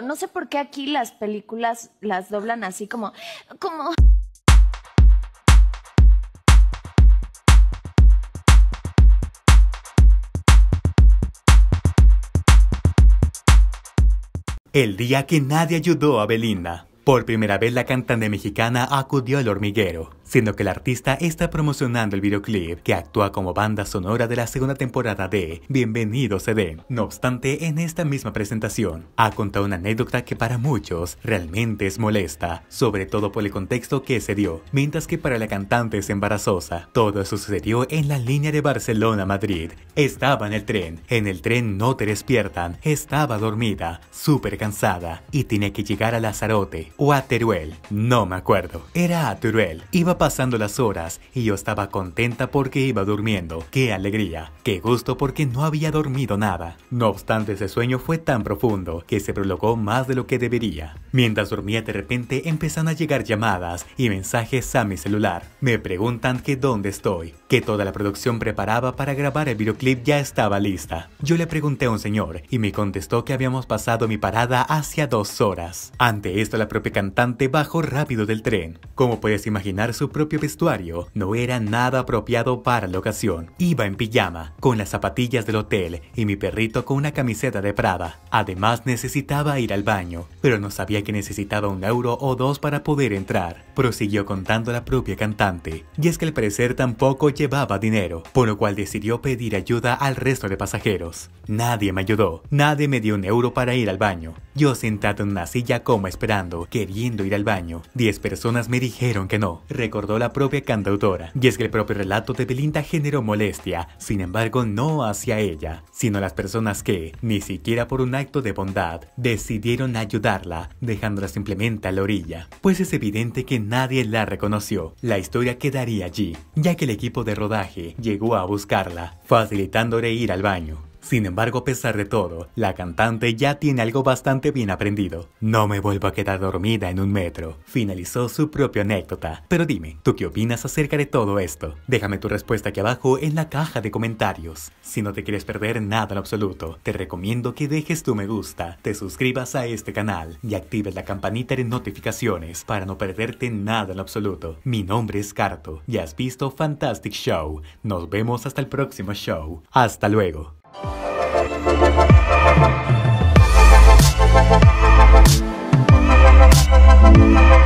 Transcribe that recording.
No sé por qué aquí las películas las doblan así como, como. El día que nadie ayudó a Belinda. Por primera vez la cantante mexicana acudió al hormiguero, siendo que el artista está promocionando el videoclip que actúa como banda sonora de la segunda temporada de Bienvenidos Eden. No obstante, en esta misma presentación ha contado una anécdota que para muchos realmente es molesta, sobre todo por el contexto que se dio, mientras que para la cantante es embarazosa. Todo sucedió en la línea de Barcelona-Madrid. Estaba en el tren, en el tren no te despiertan, estaba dormida, súper cansada y tenía que llegar a Lazarote o a Teruel, no me acuerdo. Era a Teruel. Iba pasando las horas y yo estaba contenta porque iba durmiendo. Qué alegría, qué gusto porque no había dormido nada. No obstante, ese sueño fue tan profundo que se prolongó más de lo que debería. Mientras dormía de repente empezaron a llegar llamadas y mensajes a mi celular. Me preguntan que dónde estoy, que toda la producción preparaba para grabar el videoclip ya estaba lista. Yo le pregunté a un señor y me contestó que habíamos pasado mi parada hacia dos horas. Ante esto la propia cantante bajó rápido del tren. Como puedes imaginar, su propio vestuario no era nada apropiado para la ocasión. Iba en pijama, con las zapatillas del hotel y mi perrito con una camiseta de Prada. Además necesitaba ir al baño, pero no sabía que necesitaba un euro o dos para poder entrar. Prosiguió contando la propia cantante. Y es que al parecer tampoco llevaba dinero, por lo cual decidió pedir ayuda al resto de pasajeros. Nadie me ayudó, nadie me dio un euro para ir al baño. Yo sentado en una silla como esperando que queriendo ir al baño. Diez personas me dijeron que no, recordó la propia cantautora. Y es que el propio relato de Belinda generó molestia, sin embargo no hacia ella, sino las personas que, ni siquiera por un acto de bondad, decidieron ayudarla, dejándola simplemente a la orilla. Pues es evidente que nadie la reconoció. La historia quedaría allí, ya que el equipo de rodaje llegó a buscarla, facilitándole ir al baño. Sin embargo, a pesar de todo, la cantante ya tiene algo bastante bien aprendido. No me vuelvo a quedar dormida en un metro. Finalizó su propia anécdota. Pero dime, ¿tú qué opinas acerca de todo esto? Déjame tu respuesta aquí abajo en la caja de comentarios. Si no te quieres perder nada en absoluto, te recomiendo que dejes tu me gusta, te suscribas a este canal y actives la campanita de notificaciones para no perderte nada en absoluto. Mi nombre es Carto y has visto Fantastic Show. Nos vemos hasta el próximo show. Hasta luego.